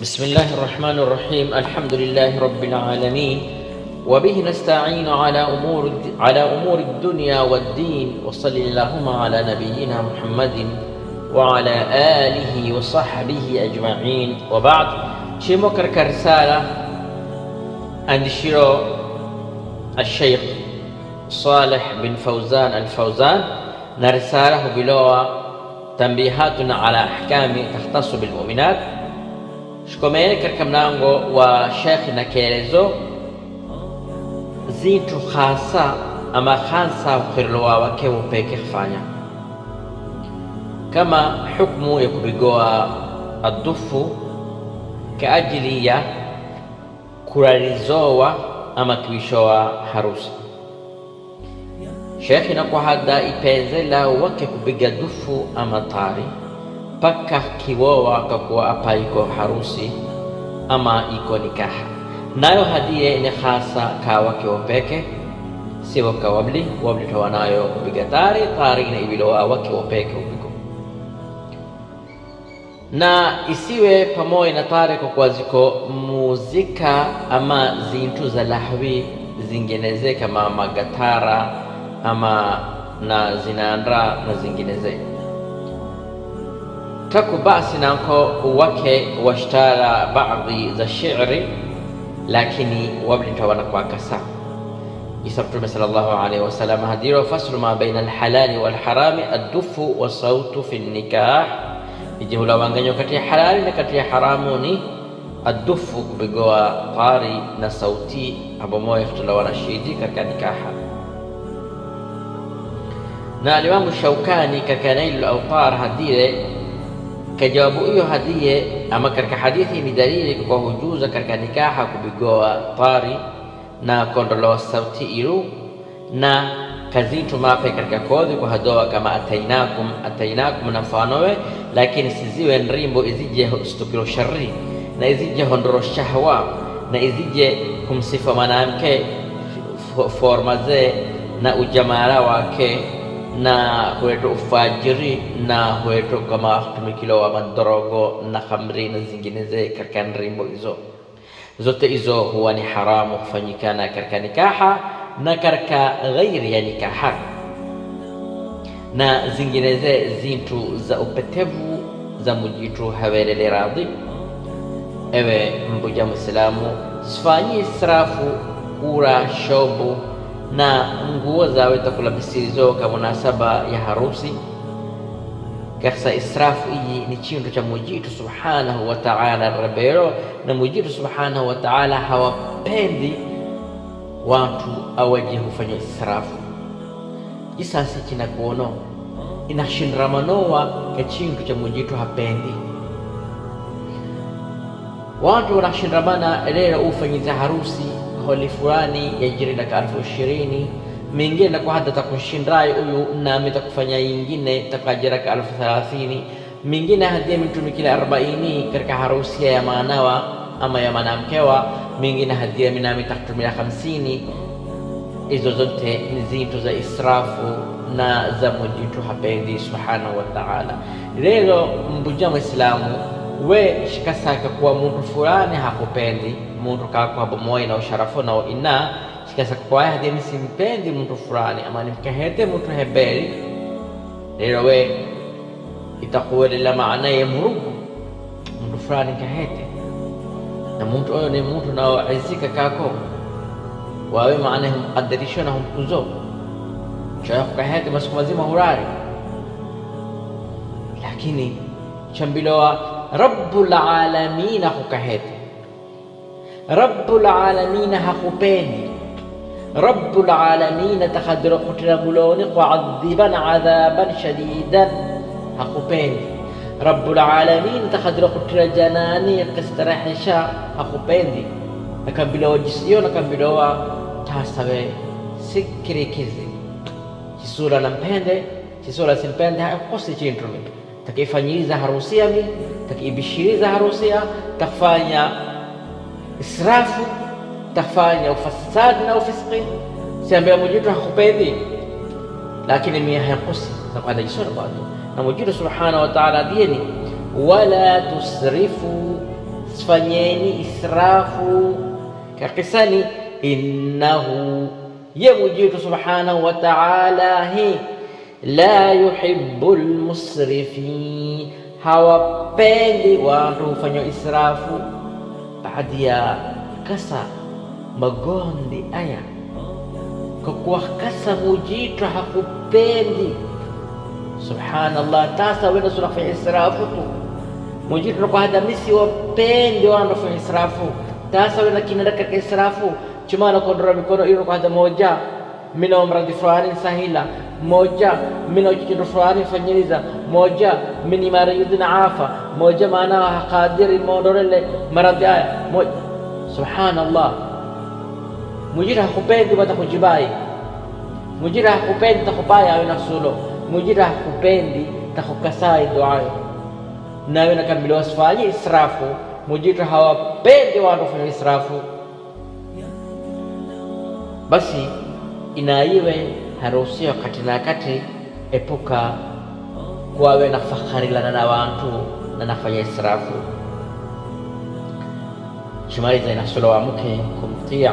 بسم الله الرحمن الرحيم الحمد لله رب العالمين وبه نستعين على أمور على أمور الدنيا والدين وصل اللهم على نبينا محمد وعلى آله وصحبه أجمعين وبعد شيمو كرك رسالة عند شيرو الشيخ صالح بن فوزان الفوزان نرساله بلغة تنبيهات على أحكام تختص بالمؤمنات shikomeye katika mlango wa shekhi na kielezo zitu hasa ama hasa ukhirilowa wake upeke kufanya kama hukmu ya kupigoa adufu kwa ajili ya kuralizowa ama kuishowa harusi. Shekhi nakuwa hada ipenzela wake kupiga dufu ama tari mpaka kiwoa akakuwa apa iko harusi ama iko nikaha. Nayo hadiye ni hasa kawa wopeke siwo kawabli wabli tawanayo kupiga tari tari ina ibilowa wake wopeke upigo na isiwe pamoja na tari kwa kuwa ziko muzika ama zintu za lahwi zingineze kama magatara ama na zinaandra na zingineze taku basi nako wake washtara baadhi za shiri lakini wablintawana kwa kasa isa mtume sallallahu alaihi wasallam hadiro faslu ma baina alhalali walharami addufu wasautu fi nikah ijihula wanganyo kati ya halali na kati ya haramu ni addufu kupigoa tari na sauti abo moya ikhtilawana shidi katika nikaha na alimamu shaukani katika nailu lautar hadire kajawabu hiyo hadiye ama katika hadithi ni dalili kwa hujuza katika nikaha kubigoa tari na kondoloa sauti ilu na kazitu mape katika kodhi kwa hadoa kama atainakum atainakum na mfanowe lakini siziwe nrimbo izije stukiro shari na izije hondoro shahwa na izije kumsifa mwanamke formaze na ujamara wake na hueto ufajiri na hueto kama tumikilo wa madrogo na khamri na zingineze katika nrimbo hizo zote hizo huwa ni haramu kufanyikana katika nikaha na katika ghairi ya nikaha. Na zingineze zintu za upetevu za mujitu hawelele radhi. Ewe mbuja mwislamu sifanyi israfu kura shobu na nguo zawe ka munasaba ya harusi. Kasa israfu iyi ni chintu cha mujitu subhanahu wa ta'ala rabero na mujitu subhanahu wa ta'ala hawapendi watu awaje hufanya israfu. Isasi chinakuono inashinramanowa ka chintu cha mujitu hapendi. Watu wanashinramana lero ufanyiza harusi holi fulani yajiri daka elfu ishirini mingine nakuwa hata takushindrai huyu nami takufanya yingine takajira ka elfu thelathini mingine hadie mitumikile arbaini katika harusia ya manawa ama ya mwanamkewa mingine hadie minami takutumia hamsini. Hizo zote ni zintu za israfu na za mujitu hapendi subhanahu wa ta'ala. Lelo mbuja mwislamu we shikasaka kuwa muntu fulani hakupendi muntu kakwa bomoi na usharafu na ina shikasa kwaya hadi msimpendi mtu fulani ama nimkahete mtu hebeli lero we itakuwelela maana ya murugu mtu fulani kahete na mtu oyo ni mtu nao naoizika kako wawe maana humqadarisho na humkuzo shaya kukahete masiku mazima hurari. Lakini chambilowa rabbul alamin hakukahete rabbul alamin hakupendi. Rabbul alamin takhadira kutira muloni kuadhiban adhaban shadidan hakupendi. Rabbul alamin takhadira kutira janani kistarahisha hakupendi. Akambilowa jisiyo nakambilowa tasawe sikirikizi. Chisula nampende chisula simpende hakosi chintumi takifanyiliza harusia mi takiibishiriza harusia takfanya israfu takfanya ufasadi na ufisqi siambia mujitu hakupendi lakini mia hayakosi nakwenda jisora bado na mujitu subhanahu wa ta'ala dieni wala tusrifu sifanyeni israfu kakisani innahu ye mujitu subhanahu wa ta'ala hi la yuhibbu lmusrifin hawapendi watu hufanya israfu baadhi ya kasa magondi aya kwa kuwa kasa mujitu hakupendi subhanallah tasa wenda sunafanya israfu tu. Mujitu nakwa hadamisi wapendi wanda fanya israfu tasa wenda kinenda katika israfu chumana kondora mikono ilo kwa hada moja mina mradhi fulani sahila moja mina uchikindo fulani fanyiliza moja mini marayudina afa moja maana qadiri mondorele maradhi haya moja subhanallah mujira hakupendi bata kujibai mujira hakupendi takubaya awe nasulo mujira hakupendi takukasai duayo nawe nakambiliwa sifanye israfu mujira hawapendi watu kufanya israfu basi inaiwe haruhusiwa kati na kati epuka kwawe na fakharilana na wantu na nafanya israfu. Chumaliza inasolowa mke kumtia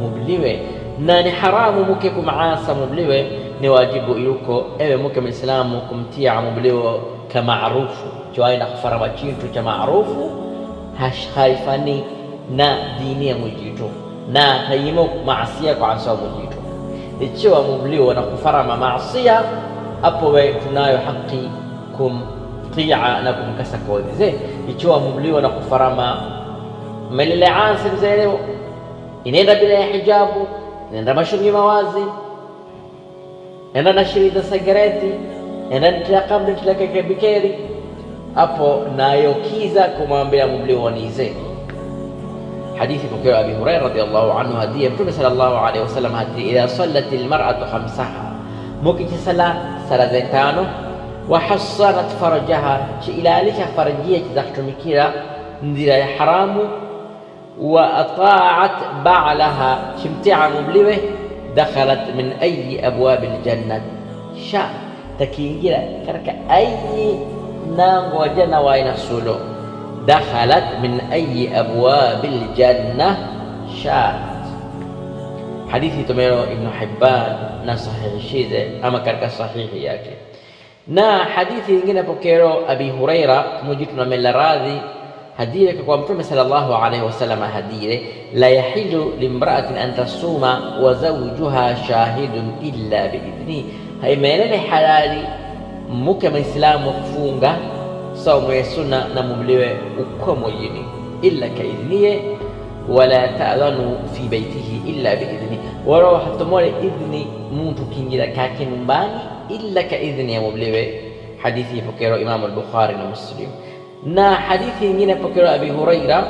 mubliwe na ni haramu muke kumaasa mubliwe ni wajibu iuko ewe muke mwislamu kumtia mubliwe kamaarufu choaina kufarama chintu cha maarufu haifani na dini ya mwijitu. Na tayimo maasia kwa ansa mujitu ikiwa mumlio na kufarama maasia hapo we tunayo haki kumtia na kumkasa kodhize ikiwa mubliwa na kufarama melele ansi mzee inaenda bila ya hijabu inaenda mashungi mawazi inaenda na shirida sigareti inaenda nitila kamri nitila kekebikeri hapo nayokiza kumwambia mubliwa nize حديث بكير أبي هريرة رضي الله عنه hadis yang صلى الله عليه وسلم هدية إذا صلت المرأة خمسها ممكن تصلى صلاة tano وحصنت فرجها لك فرجية تحتمكرا نذير حرام وأطاعت بعلها شمتع مبلمه دخلت من أي أبواب الجنة. شاء تكينجيرا كرك أي نام وجنة وين السلوك دخلت من أي أبواب الجنة؟ شاءت حديثي تمير ابن حبان نا صحيح أما كاركا صحيح ياكي. نا حديثي ينجينا بكيرو أبي هريرة مجيتنا من الراضي هديرة كقوام صلى الله عليه وسلم هديرة لا يحل لامرأة أن تصوم وزوجها شاهد إلا بإذنه. هاي ما ينالي حلالي مكمل إسلام مكفونغا saumu ya sunna na mumliwe uko moyini illa kaidhniye wala ta'dhanu fi baitihi illa biidhni wala hatomole idhni mtu kingira kake nyumbani illa kaidhni ya mumliwe hadithi ipokero imamu al-bukhari na muslim na hadithi nyingine ipokero abi huraira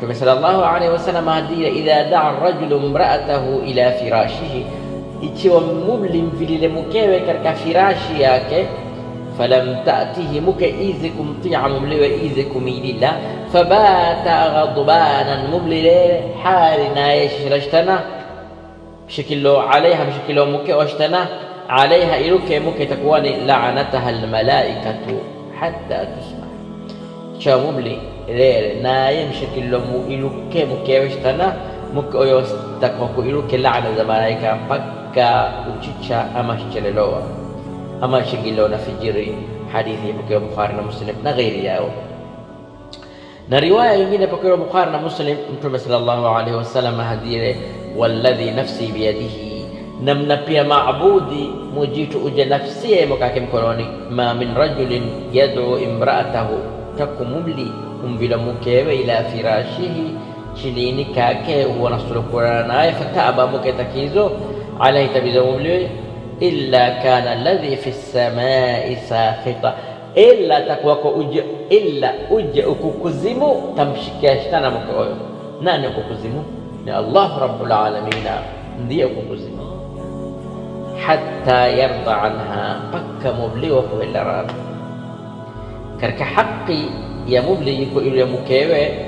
Mtume sallallahu alaihi wasallam hadira idha daa rajulu imra'atahu ila firashihi, ikiwa mumli mvilile mkewe katika firashi yake falam tatihi muke izi kumtia mumliwe izi kumilila fabata ghadbanan mumlile hali naye shirashtana shikilo alaiha mshikilo muke washtana alaiha iruke muke takuwa ni la'anataha almalaikatu hatta tusma cha mumli rere naye mshikilo mu iruke muke washtana muke oyo takwa ku iruke uchicha ama shichelelewa ama shingilo na fijiri hadithi ipokewa Bukhari na riwaya nyingine ipokewa Bukhari na Muslim, Mtume sallallahu alaihi wasallam hadire walladhi nafsi biyadihi, namna pia maabudi mujitu uje nafsie mokake mkononi, ma min rajulin yad'u imra'atahu takumumli umvila mukewe ila firashihi chilini kake huwa nasulukurana naye fataba muke takizo alaihi tabiza mumliwe illa kana alladhi fi samai sakhita, illa atakuwako uje illa uje ukukuzimu tamshikia shtana mke. Nani ukukuzimu? Ni Allah rabbul alamin, ndiye ukukuzimu. Hatta yarda anha, mpaka mubliwa kuwela radhi katika haki ya mubli yuko ile mkewe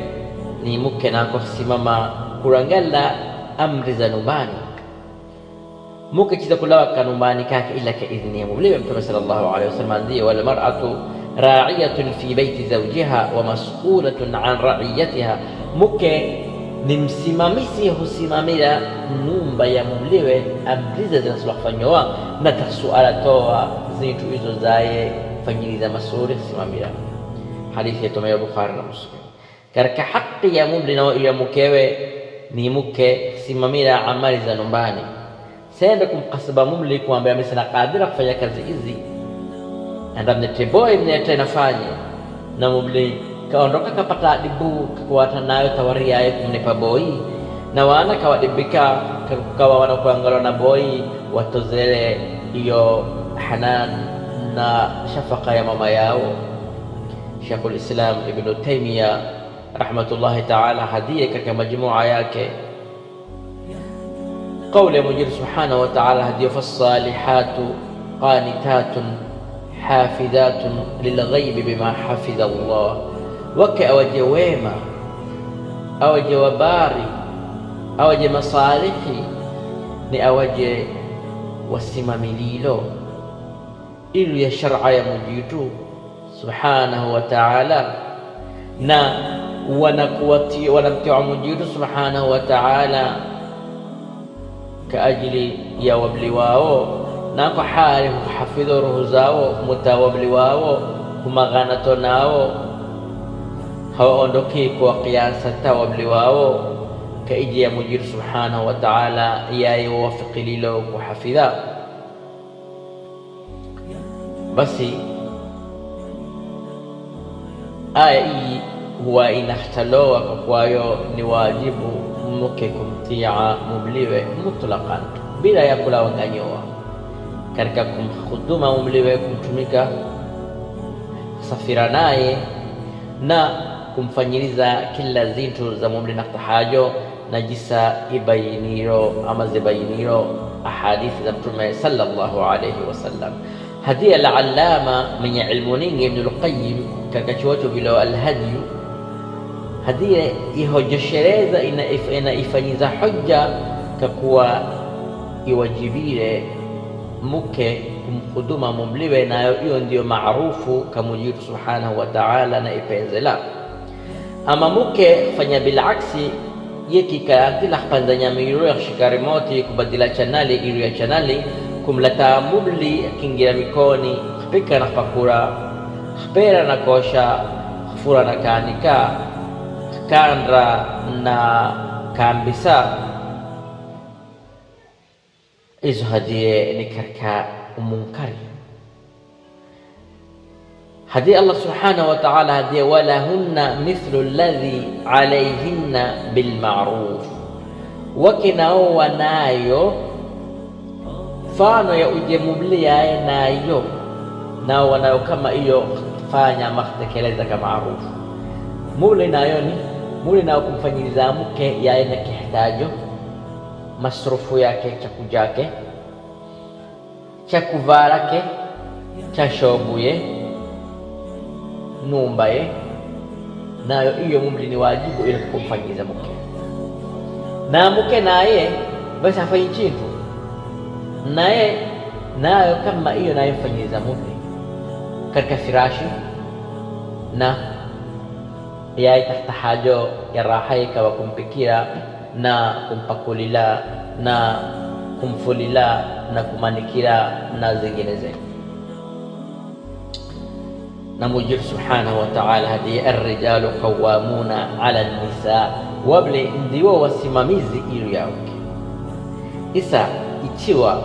ni mke nako simama kurangala amri za nyumbani muke kiza kulawa kanumbani kake ila ka idhni ya mubliwe mtume sallallahu alaihi wasallam ndiye wal mar'atu raiyatun fi baiti zawjiha wa mas'ulatun an raiyatiha, mke ni msimamizi husimamia nyumba ya mumliwe amriza zinasula kufanyowa na tasuala toa zitu hizo zaye fanyiliza masuri kusimamia. Hadithi yatomewa Bukhari na Muslim. Katika haki ya mumli na ya mkewe ni mke simamia amali za nyumbani, sende kumkasaba mumli ambaye sina kadira kufanya kazi hizi, anda mneteboe mnete nafanye na mumli kaondoka kapata dibu kakuwata nayo tawari yaye kumnipa boi na wana kawadibika kawa wanakuangaliwa na boi watozele iyo hanan na shafaka ya mama yao. Sheikhul Islam Ibn Taymiya rahmatullahi ta'ala hadiye katika majmua yake قول مجير سبحانه وتعالى هديه فالصالحات قانتات حافظات للغيب بما حفظ الله. وك أو جويما أو جواباري أو جمصالحي ني أو جي وسمامليلو ilu ya sharaa ya Mwenyezi Mungu Subhanahu wa Ta'ala سبحانه وتعالى. Ka ajili ya wabli wao na kwa hali hafidho roho zao mutawabli wao kumaganato nao hawaondokei kwa kiasa tawabli wao ka iji ya mujiru subhanahu wa ta'ala yaye wawafiki lilo kuhafidha basi aya hii huwa inahtaloa kwa kwayo ni wajibu mke kumtia mumliwe mutlaqan bila ya kulawanganyiwa katika kumhuduma mumliwe kumtumika kusafira naye na kumfanyiliza kila zintu za mumli na hajo na jisa ibayiniro ama zibayiniro ahadithi za Mtume sallallahu alayhi wasallam. Hadiya al-allama mwenye ilmu ningi Ibn al-Qayyim katika chuo cha bilo al-Hadi, hadiya ihojoshereza inaifanyiza hoja kakuwa iwajibire muke kumhuduma mumliwe, nayo hiyo ndiyo maarufu kamujitu subhanahu wa ta'ala na ipenzela ama muke fanya bilaksi yekikaatila kpanzanya miro ya kushika moti kubadila chanali iru ya chanali kumlataa mumli kingira mikoni khpika na pakura khpera na kosha khfura na kanika kandra na kambisa izo hadie ni karka umunkari hadi Allah subhanahu wa ta'ala hadi walahunna mithlu alladhi alayhinna bilma'ruf, wakinao wanayo fano ya ujemumliaye nayo nao wanayo kama hiyo fanya ama kutekeleza kama maarufu mule nayo ni mule nao kumfanyiliza mke yaye na kihitajo masrufu yake chakujake chakuvarake numbaye cha shobuye numba ye nayo iyo mumli ni wajibu ile kumfanyiza mke na mke naye basi hafanyi chintu. Naye nayo kama hiyo nayo mfanyiza mumli katika firashi na yaye tahta hajo ya raha ikawa kumpikia na kumpakulila na kumfulila na kumanikila na zinginezo na Mujib Subhanahu wa Ta'ala hadi arrijalu qawwamuna 'ala an-nisa, wable ndio wasimamizi ilu yake. Isa ichiwa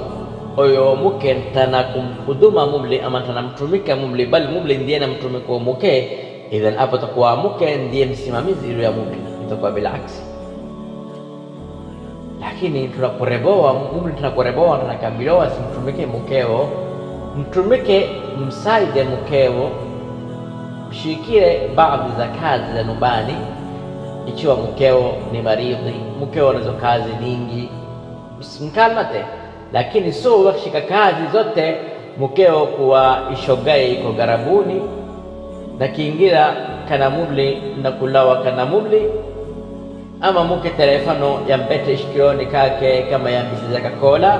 oyo muke ntana kumhuduma mumli ama ntana mtumika mumli, bali mumli ndiye na mtumika wa muke, idhan hapo takuwa muke ndiye msimamizi ilu ya mumli, itakuwa bila aksi. Lakini tunaporeboa mumli, tunaporeboa tunakambilowa simtumike mukeo, mtumike msaide mkeo, mshikile baadhi za kazi za nyumbani, ikiwa mkeo ni maridhi, mkeo anazo kazi nyingi, mkamate lakini sio wakishika kazi zote mkeo kuwa ishogae iko garabuni na kiingira kana mumli na kulawa kana mumli. Ama muke telefano yampete ishikironi kake kama yambisiza kakola.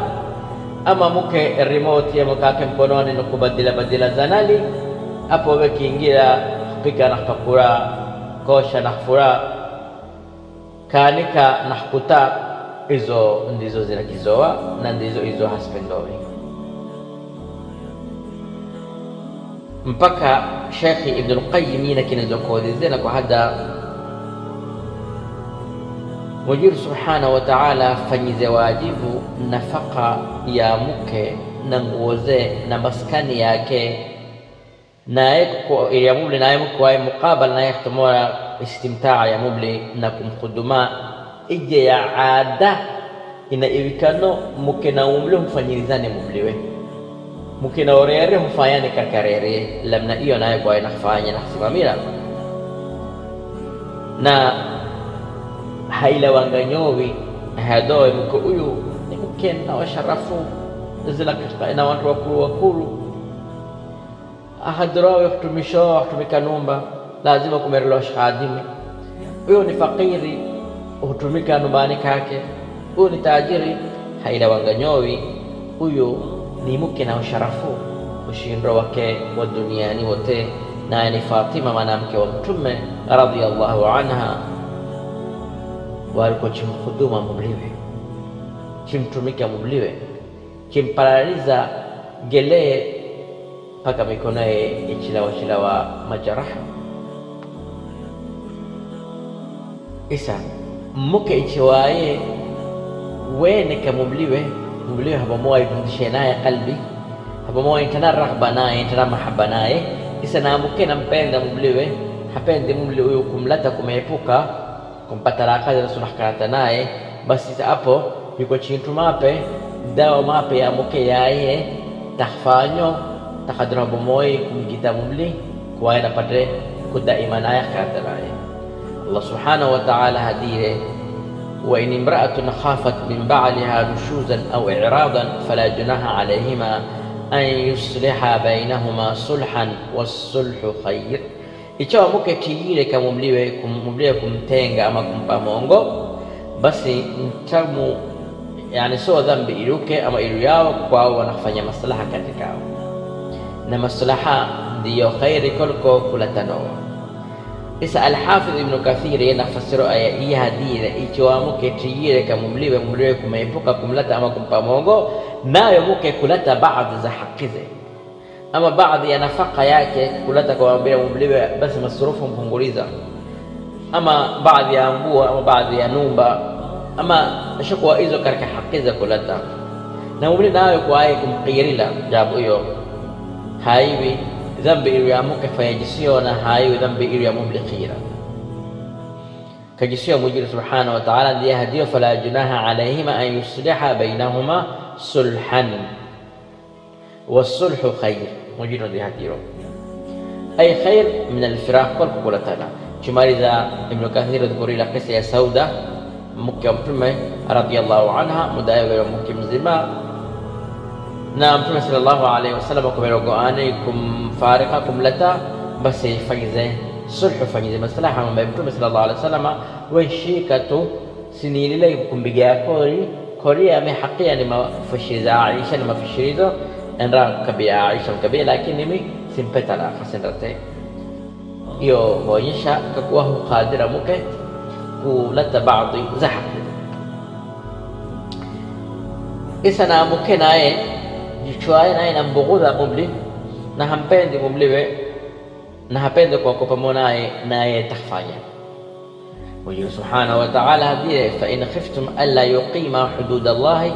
Ama muke remote ya mkake mkononi na kubadila badila zanali apo wekiingira kupika nakakura kosha nakfura kaanika nakuta izo ndizo zinakizoa na ndizo izo haspendowi mpaka Shekhi Ibn al-Qayyim yina na kwa hada Mwenyezi Subhanahu wa Ta'ala afanyize wajibu nafaka ya mke na nguo zee na maskani yake. Ya mubli naye mke waye mukabala naye khtumora istimtaa ya mubli na kumkhuduma ije ya ada ina iwikano mke na umle humfanyirizane mubliwe muke na orere humfanyane kakarere lamna iyo naye kwaye siapa nakusimamira na hailawanganyowi hadoe mko uyu ni mke na washarafu zila na watu wakulu wakulu ahadurawe kutumishoa kutumika numba. Lazima kumerelewa shahadimi huyo ni. Fakiri hutumika numbani kake huyu ni tajiri hailawanganyowi huyu ni mke na usharafu. Ushindo wake wa duniani wote. Naye ni Fatima mwanamke wa Mtume radhiyallahu anha. Waliko chimhuduma mumliwe chimtumika mumliwe chimparaliza gelee mpaka mikono ye ichilawa chilawa majaraha. Isa mmuke ichiwaye weneka mubliwe mubliwe habamoa ivundishe naye kalbi, habamoa intana raghba naye intana mahaba naye isa namuke nampenda mumliwe hapendi mumli huyu kumlata kumeepuka kumpata rakazi rasulahkanata naye basi hapo yuko chintu mape dawa mape yamuke yaye takfanyo takadra bomoi kumgita mumli kuwaye napate kudaima naye kanata naye Allah subhanahu wa ta'ala hadire wa in imra'atun khafat min ba'liha nushuzan aw i'radan fala junaha alayhima an yusliha bainahuma sulhan wassulhu khair, ichawa mke tijile kamumliwe kumumliwe kumtenga ama kumpa mongo, basi mtamu yani sio dhambi iruke ama ilu yao kwao, wanafanya maslaha katikao na maslaha ndiyo khairi kuliko kulatanoa isa alhafidh ibnu kathiri yanafasiro aya hii hadira ikiwa muke tiyire kamumliwe mumliwe kumeepuka kumlata ama kumpa mongo nayo muke kulata baadhi za hakize. Ama baadhi ya nafaka yake kulata kumwambia mumliwe basi masurufu mpunguliza. Ama baadhi ya nguo ama baadhi ya numba ama shakuwa hizo katika haki za kulata. Na mumli nayo kwaye kumqirila jabu hiyo. Haiwi ذنب إريامو كفاية جسيو نهايو ذنب إريامو بلخيرا كجسيو مجر سبحانه وتعالى دي هديو فلا جناها عليهما أن يصلح بينهما صلحا والصلح خير مجر دي هديو أي خير من الفراق والقبولة تانا شمال إذا ابن كثير ذكر إلى قصة سودة مكة رضي الله عنها مدايو ممكن مزيما نعم تمس الله عليه وسلم كم رجعاني كم فارقة كم لتا بس فجزة صلح فجزة مصلحة من بين تمس الله عليه وسلم وشيكة سنين لي كم بيجا كوري كوري أم حقي يعني ما فشيزة أنا يعني ما فشيزة إن را كبيرة عيشة كبيرة لكن نمي سنبتا لا خسن رتي. يو وينشا كقوة قادرة مكة كولتا بعضي زحف. إسنا مكة نائه jichwaye naye nambughudha mumli na hampendi mumliwe na hapendi kwa pamoja naye naye tafanya. Mwenyezi Subhanahu wa Ta'ala hadie fa in khiftum alla yuqima hudud Allahi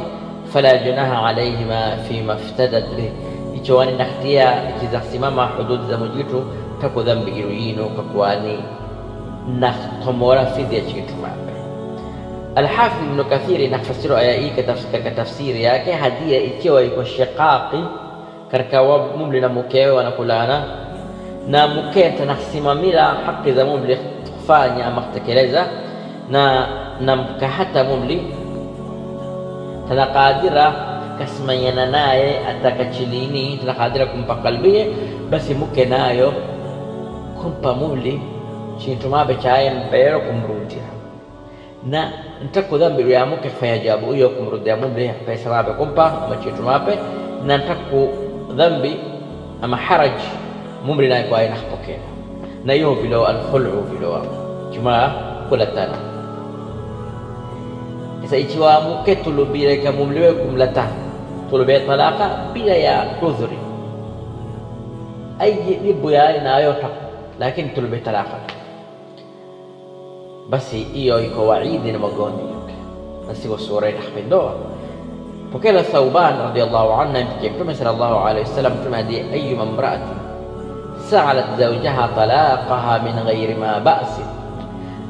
fala junaha alayhima fima iftadat bih icho wani nakhtia ikizasimama hudud za mujitu tako dhambi iruyino kakwani nakhtomora fidhi ya chitu mape Alhafidh Ibn Kathiri inafasiri aya hii katika tafsiri yake, hadia ikiwa iko shiqaqi katika mumli na mkewe wanakulana na mke tanasimamila haki za mumli kufanya ama kutekeleza. Na na mka hata mumli tanaqadira kasimanyana naye atakachilini tanaqadira kumpa kalbie basi mke nayo kumpa mumli chintumabe chaye mpero kumrudia na ntaku dhambi ya mke fanya jabu hiyo kumrudia mumli pesa mape kumpa ama mape na ntaku dhambi ama haraj mumri naye kwa aina hapokea. Na hiyo vilo alkhulu vile kima kula tana. Sasa ikiwa mke tulubire kamumliwe kumlata tulubire talaka bila ya udhuri aije nibu ya aina lakini tulubire talaka basi hiyo iko waidi na magondi na sio sura ya ndoa pokea Thauban radhiallahu anha mpikia Mtume sallallahu alaihi wasallam Mtume hadi ayyuma imra'atin sa'alat zawjaha talaqaha min ghairi ma ba'si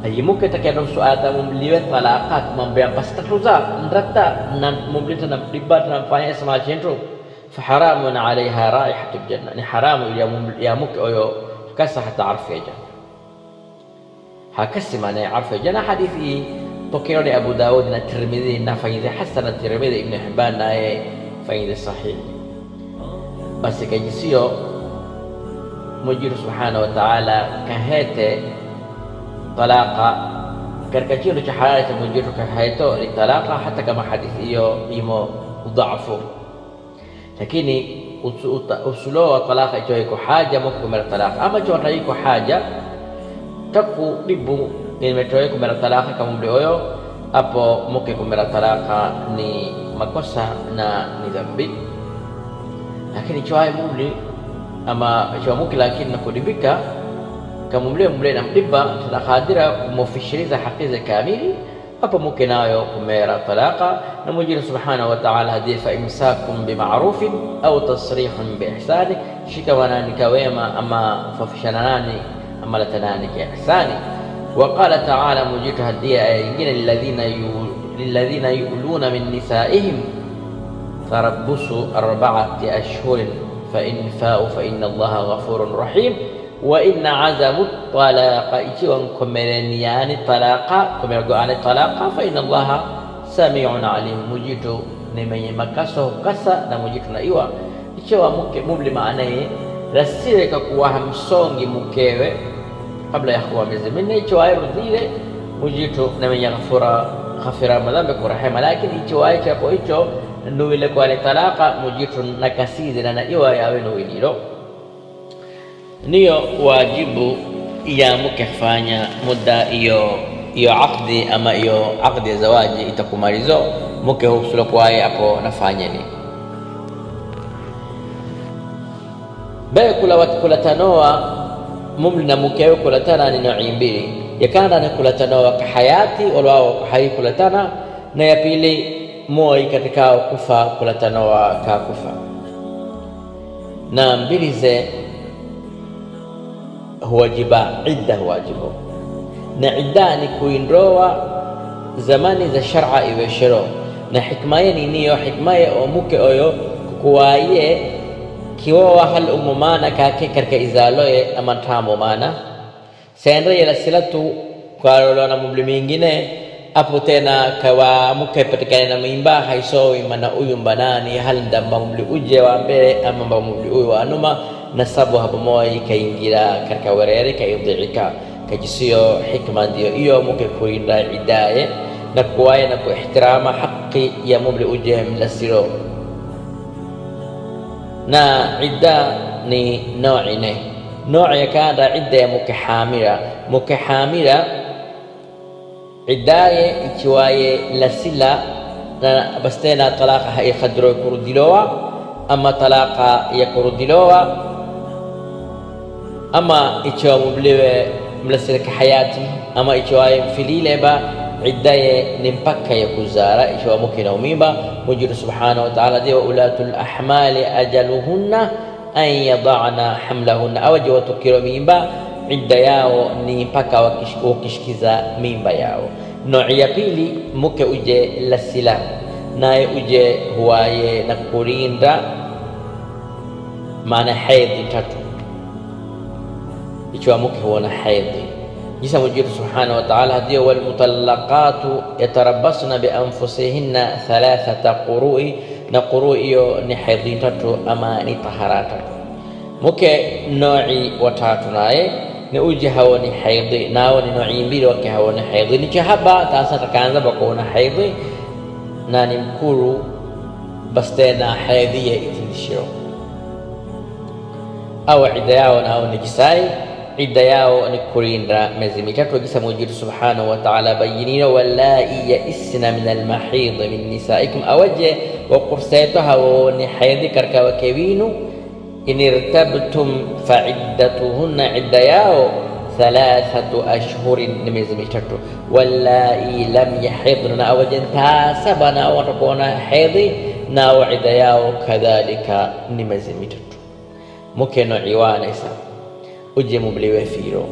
ayimuke takendo suata mumliwe talaqat mambo ya pastatuza ndrata na mumlita na dibat na mfanya sama chentro فحرام عليها رائحة الجنة ni haramu ya mke oyo kasa hata arfu ya janna ni Abu Daud na Tirmidhi na faidhi hasan na Tirmidhi Ibn Hibban naye faidhi sahihi basi kajisio mujiru subhanahu wa ta'ala kahete talaqa katika kitu cha halali cha mujiru kaheto ni talaqa hata kama hadithi hiyo imo udhaifu lakini usulo wa talaka ikiwa iko haja mukumera talaka ama ikiwa iko haja taku dibu. Nimetoa kumera talaka kama mle huyo hapo mke kumera talaka ni makosa na ni dhambi lakini chwae mumli ama chwa mke lakini nakudibika kama mle mle na mdiba tunakadira kumufishiriza haki za kamili hapo mke nayo kumera talaka na mujiri subhanahu wa ta'ala hadi fa imsakum bima'rufin au tasrihun biihsani shikawanani kawema ama fafishananani ama latanani kiihsani وقال تعالى مجيك هدية ينجين للذين للذين يؤلون من نسائهم تربصوا أربعة أشهر فإن فاءوا فإن الله غفور رحيم. وإن عزموا الطلاق إتيوان كمرنيان الطلاق كمرقوا الطلاق فإن الله سميع عليم. مجيك نمي مكسه كسا نمجيك نايوا ikiwa mumli maanaye rasire kakuwa hamsongi mkewe kabla ya kuwa minne ayo rudhile mujitu na mwenye ghafura ghafira madhambi kurahema lakini ichowaye chapo hicho nuwile kwale talaka mujitu nakasize na iwa yawe nuwililo niyo wajibu ya mke fanya muda iyo iyo aqdi ama iyo aqdi ya zawaji itakumalizo mke husulo kwaye nafanya nafanyeni bae kula kulatanoa mumli na mke awe kulatana ni nau'i mbili. Yakana na kulatana wala walwao hai kulatana na ya pili moi katika kufa kulatana wakakufa na mbili ze huwajiba idda huwajibu na idda ni kuindoa zamani za shar'a iwe shero na hikmaye ni niyo hikmaye omuke oyo kukuwaye kiwowa hal umumana kake karka izaloye ama tamo mana. Sendre yela silatu kwalolona mubli mingine apo tena kawa muke patikane na mimba haisowi mana uyu mbanani hal ndamba mubli uje wa mbele ama mba mubli uyu wa anuma nasabu hapo moyi kaingira karka werere kaidhiika kajisiyo hikma ndiyo iyo muke kuinda idaye na kuwaye na kuihtirama haki ya mubli uje mlasiro ne nooca kaada cidda ya mukaxaamira mukaxaamira ciddaaye ikiwaaye lasila na bastena talaqa ha i khadro kurudilowa ama talaqa ya kurudilowa ama ikiwa mubliwe mlasila kahayati ama ikiwaaye mfilileba ciddaye ni mpaka ya kuzara ikiwa muke na umimba mujiru subhanahu wa ta'ala dio ulatul ahmali ajaluhunna an yadana hamlahunna. Awaje watukiro mimba idda yao ni mpaka wakishikiza mimba yao. Noi ya pili muke uje lasila naye uje huwaye na kurinda maana hedhi tatu. Ikiwa muke huona hedhi jisa mujiru subhanahu wa ta'ala hadiyo walmutallaqatu yatarabbasna bianfusihinna thalathata qurui na quru hiyo ni hedhi tatu ama ni tahara tatu muke noi watatu naye ni uje hawoni hedhi nao ni noi mbili wake hawoni hedhi ni chahaba tasa takaanza bakuona hedhi na ni mkuru bas tena hedhi ya itindishiro au idda yao nao ni kisai idda yao ni kulinda miezi mitatu akisa mujidu subhanahu wa ta'ala bayinina wallai yaisna min almahid min nisaikum awaje wakurseto hawo ni haidhi karka wake winu in irtabtum faiddatuhunna idda yao thalathatu ashhurin ni miezi mitatu wallai lam yahidna na awaje ntasaba nao watakuona hedhi nao idda yao uje mubliwe firo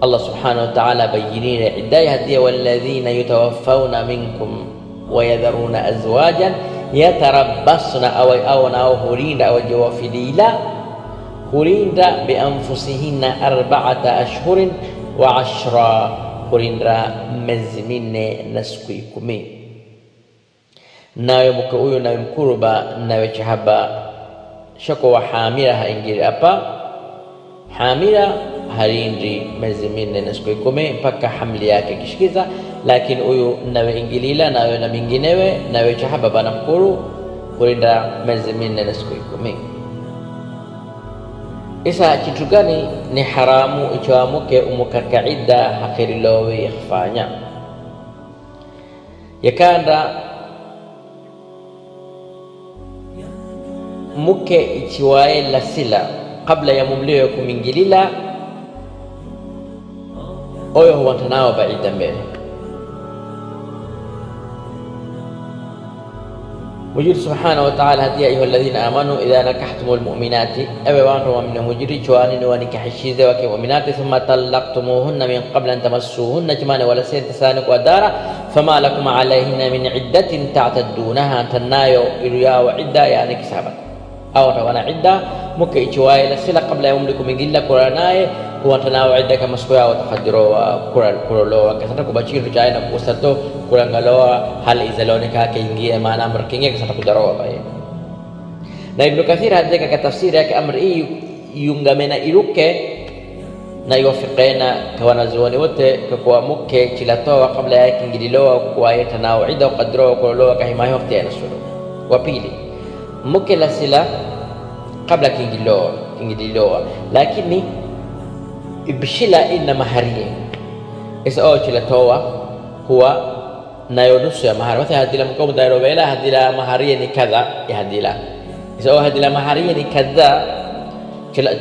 allah subhanahu wa ta'ala bayinire idai hadiya walladhina minkum wayadharuna azwajan yatarabbasna aw hurinda awajewafidila hurinda bianfusihinna arba'ata ashhurin wa ashra hurinda miezi minne na siku ikumi. Nawe mke huyo nawe mkuruba nawe chahaba shako wahamira haingili hapa hamila halindi miezi minne na siku ikumi mpaka hamli yake kishikiza. Lakini huyu nawe ingilila nawe na minginewe nawe chahaba bana mkuru kulinda miezi minne na siku ikumi. Isa kitu gani ni haramu ichoamuke umukaka idda hakirilowe yakhfanya yakanda muke ichiwae la sila kabla ya mumlio kumingilila oyo huwantanao baida mbele. مجير سبحانه وتعالى هدي أيها الذين آمنوا إذا نكحتم المؤمنات أبي وأنتم من مجري جوانين ونكح الشيزة وكمؤمنات ثم طلقتموهن من قبل أن تمسوهن جمان ولا سين تسانك ودارا فما لكم عليهن من عدة تعتدونها تنايو إليا وعدة يعني كسابك au tawana idda mke ichuwae na sila kabla ya umri kumingilila kura naye kuwantanawo idda kama siku yao takadirowa kurolowa kasata kubachindu na kusato kurangalowa hali izaloni kake ingie maana amr kingie kasata kudarowa baye na Ibn Kathir hadhika kaka tafsiri yake amri hii yungamena iruke na iwafiqena kwa wanazuoni wote kwa muke chilatoa kabla ya kingililowa kuwayeta nao idda ukadirowa kurolowa kahimayo wakati ya nasuru wa pili muke la sila kabla kingililowa kingililowa lakini ibshila ina maharie isa oo chilatowa huwa nayo nusu ya mahari. Mathalan hadila mkomu dairobela hadila maharie ni kadha ya hadila. Isa oo hadila maharie ni kadha chilai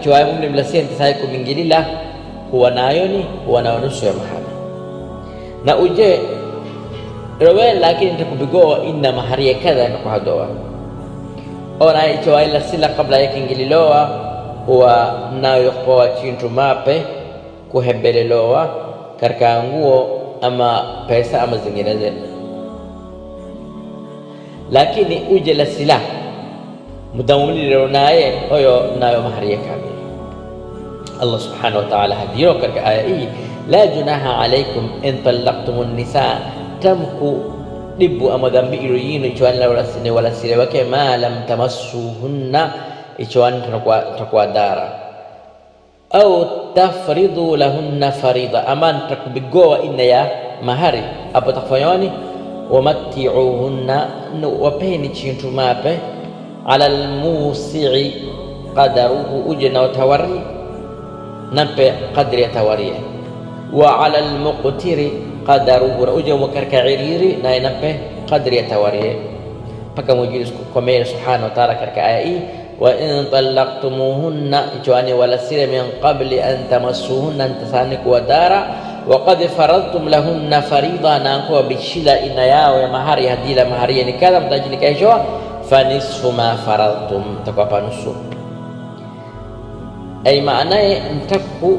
chiwaye mumni mlasia ntisai kumingilila huwa nayo ni huwa nayo nusu ya mahari. Na uje robela lakini ntakubigoa ina maharie kadha kakuhadoa oo naye chiwaye la sila kabla yakingililowa huwa nayo kwa chintu mape kuhebelelowa katika nguo ama pesa ama zinginezo lakini uje la sila mudamulilero naye oyo nayo mahariye kamili allah subhanahu wa ta'ala hadiro katika aya hii la junaha alaikum in talaqtum nisa tamku dibbu ama dhambi ilo yino ichwani la walasile wake ma lam tamassuhunna ichwani takuwa dara au tafridu lahunna farida ama ntakubigoa ina ya mahari apo takufanyawani wamattiuhunna wapeni chintu mape ala lmusii qadaruhu uje na utawari nampe qadri ya tawarie wa ala lmuqtiri qadaruhu na uje umakarka ciriri naye nampe qadri ya tawarie mpaka mujiri komele subhanahu wa taala katika aya hii وإن طلقتموهن إجواني ولا سير من قبل أن تمسوهن أن تسانك ودارا وقد فرضتم لهن فريضة نانكو بشيلا إن ياو يا مهار يهدي لا مهار يعني كذا متاجل كيشوا فنصف ما فرضتم تقوى نصف أي معنى انتكو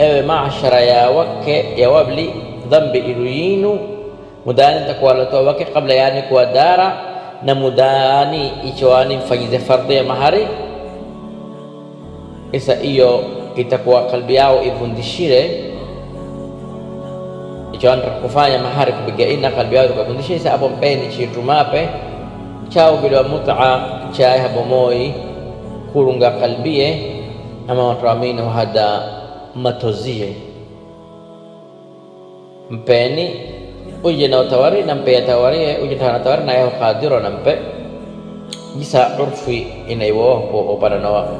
معشر يا وك يا وبلي dhambi iluyinu mudani nitakuwalatoa wake kabla yaani kuwa dara na mudani ichoani mfanyize fardhi ya mahari. Isa hiyo itakuwa kalbi yao ivundishire ichoani takufanya mahari kupiga ina kalbi yao tukavundishire. Isa apo mpeni chitumape chao bila mutaa chaye habomoi kurunga kalbie ama watu amina wahada matozie mpeni uje na utawari na mpe atawari uje na utawari na yao kadiro nampe jisa urfi inaiwopo upana na wao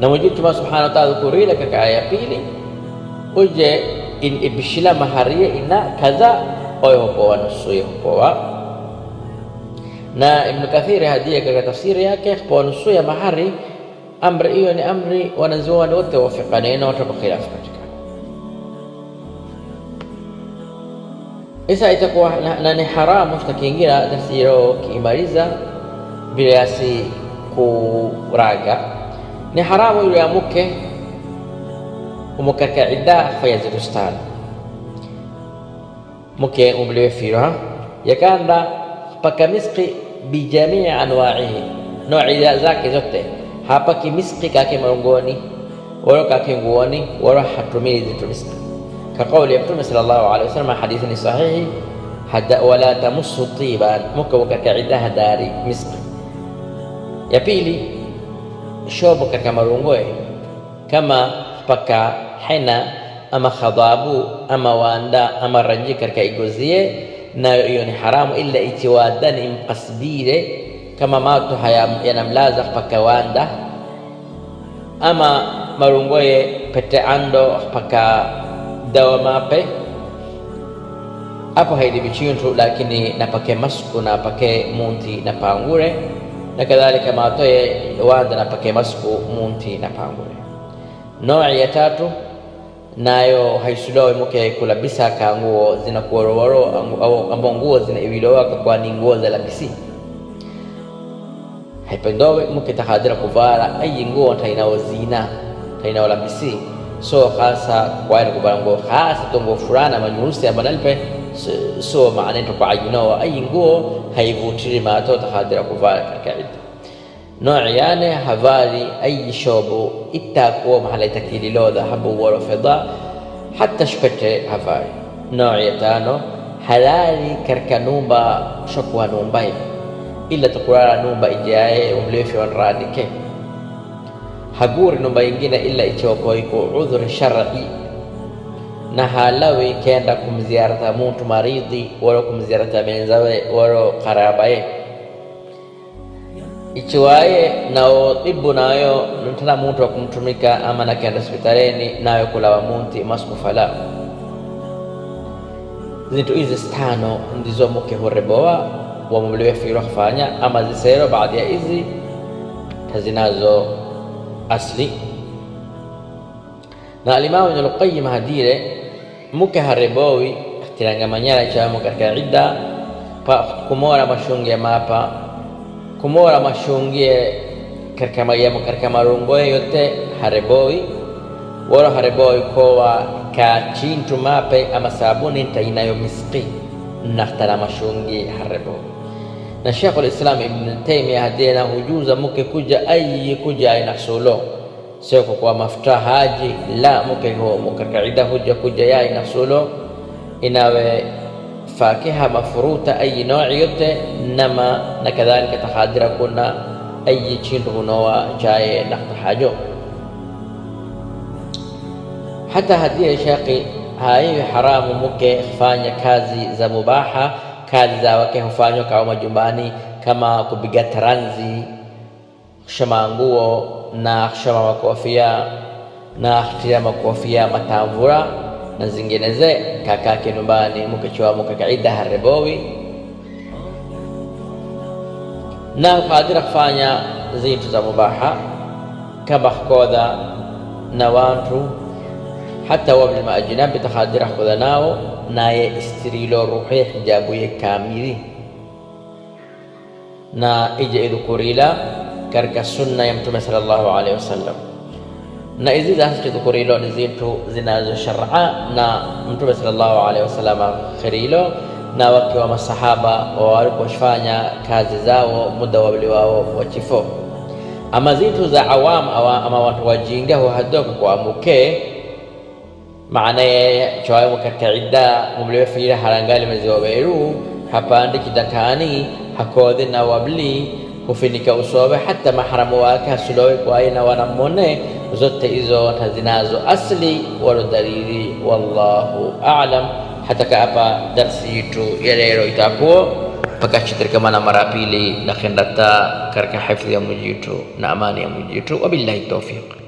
na Mwenyezi Mungu Subhanahu wa Ta'ala kurile katika aya pili uje in ibishila maharia ina kaza oyo hopoa nusuye wa. Na Ibn Kathiri hadia katika tafsiri yake wa nusu ya mahari amri hiyo ni amri wanazuoni wote wafiqane na watu khilafu katika isa itakuwa na, na ni haramu tutakiingira tasiro kiimaliza bila yasi kuraga. Ni haramu yule ya mke umukatika idda faya zetu stano mke umliwe firo yakanda paka miski bijamii anwaihi noi zake zote. Hapaki miski kake marungoni wala kake nguoni wala hatumii zitu miski kaqauli ya mtume sallallahu alaihi wasallam hadithi ni sahihi hada wala tamussu tiban mke katika idda hadari miski ya pili shobo katika marungoe kama paka hena ama khadhabu ama wanda ama ranji katika igozie nayo hiyo ni haramu ila ikiwadani imkasbire kama mato haya yanamlaza paka wanda ama marungoye pete ando paka dawa mape. Hapo haidi bichintu lakini napake masku napake munti na pangure na kadhalika matoye wanda napake masku munti na pangure Noi ya tatu nayo haisudawe muke kulabisa ka nguo zinakuoroworo au ambao nguo zinaiwilowa kwa ni nguo za labisi. Haipendowe muke tahadira kuvala ayi nguo tainao zina tainao labisi so hasa kwaile kuvala nguo hasa to nguo fulana manyurusi amanalipe so maana to kwa ayunawa ayi nguo haivutiri mato tahadira kuvala katika idda nooc yaane havali ayi shobo ittakuwo mahala itakililo dhahabu wala fedha hata shpete havali nooc ya tano halali karka numba shokwa numbai ila tukurara numba ijaye umlefi wanradike haguri numba ingine ila ichiokoiku udhuri shar'i na halawi kenda kumziarata muntu maridhi wala kumziarata menzawe walo karabaye ichiwaye nao tibu nayo ntana muntu wa kumtumika ama nakenda hospitalini nayo kulawa munti maskufala zintu izi stano ndizo muke hureboa wamumliwe firo kufanya ama zisero baadhi ya hizi tazinazo asli. Na alimamu Ibn al-Qayyim hadire muke harebowi tiranga manyara chamo katika ida pa kumora mashungi ya mapa. Kumora mashungie katika mayamo katika marungo yote hareboi wala hareboi kowa ka chintu mape ama sabuni ntainayo miski. Naftara mashungi hareboi na Sheikh al-Islam Ibn Taymiyyah hadena hujuza muke kuja ayi kuja aina solo sio kwa mafuta haji la muke ho muke kaida huja kuja ya aina solo inawe fakiha mafuruta ayi noi yote nama na kadhalika tahadira kuna ayi chindu hunowa jaye nakta hajo hata hadia shaqi haiwi haramu muke fanya kazi za mubaha kazi za wake hufanywa kama majumbani kama kupiga taranzi kushona nguo na kushona makofia na kutia makofia matavura na zingineze kakake nyumbani mukichwa mukakaida harebowi. Na kadira kufanya zintu za mubaha kama kodha na wantu hata wabli maajinabi takadira kodha nao naye istirilo ruhi hijabu ye kamili na ije idhukurila katika sunna ya mtume sallallahu alaihi wasallam. Na izi za tudhukurilo ni zitu zinazosharaa na mtume sallallahu alaihi wasallam khirilo na wakiwa masahaba walipofanya kazi zao muda wawili wao wa chifo. Ama zitu za awam ama watu wajinga huhadoka kwa yeye chawamo katika idda mumliwefira harangali weru hapandi kidakani hakodhi na wabli hufinika usobe hata maharamu wake hasulowe kwa aina wanamone zote izo tazinazo asli walo dalili wallahu a'lam. Hata hapa darsi yitu ya leo itakuwa mpaka chitirikamana mara pili khenda karka katika hifadhi ya mujitu na amani ya mujitu wabillahi tawfiq